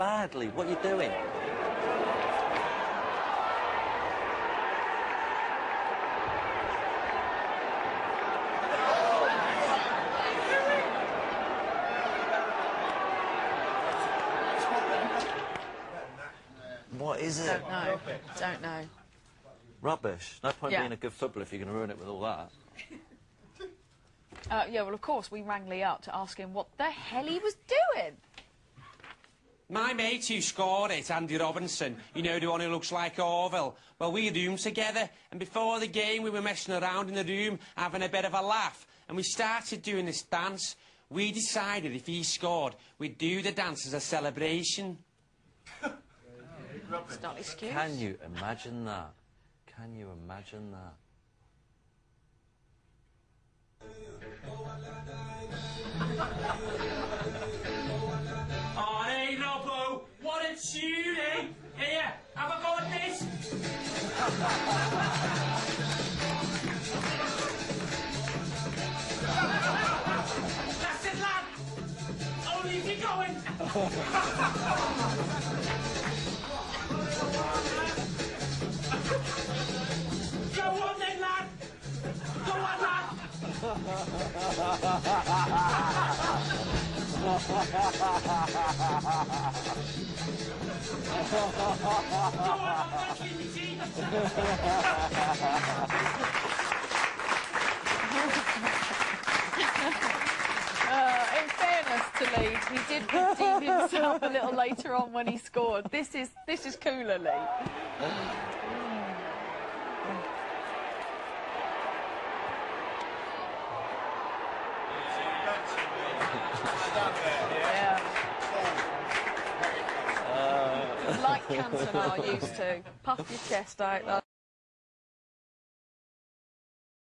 badly. What are you doing? What is it? Don't know. Don't know. Rubbish. No point Yeah. being a good footballer if you're going to ruin it with all that. Uh, yeah, well, of course, we rang Lee up to ask him what the hell he was doing. My mate who scored it, Andy Robinson, you know, the one who looks like Orville. Well, we roomed together, and before the game, we were messing around in the room, having a bit of a laugh, and we started doing this dance. We decided if he scored, we'd do the dance as a celebration. It's not an excuse. Can you imagine that? Can you imagine that? That's it, lad. Only you're going. Go on then, lad. Go on, lad. Uh, in fairness to Lee, he did redeem himself a little later on when he scored. This is this is cooler, Lee. Like Cantona used to. Puff your chest out.